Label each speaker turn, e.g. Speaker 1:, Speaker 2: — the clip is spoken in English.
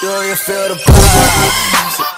Speaker 1: Do you feel the pressure?